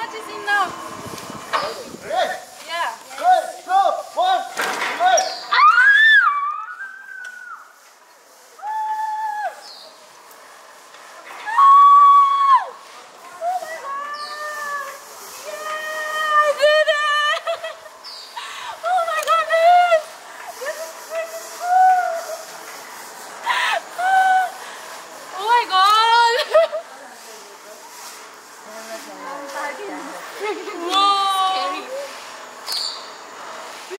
Catch us in now. Uou!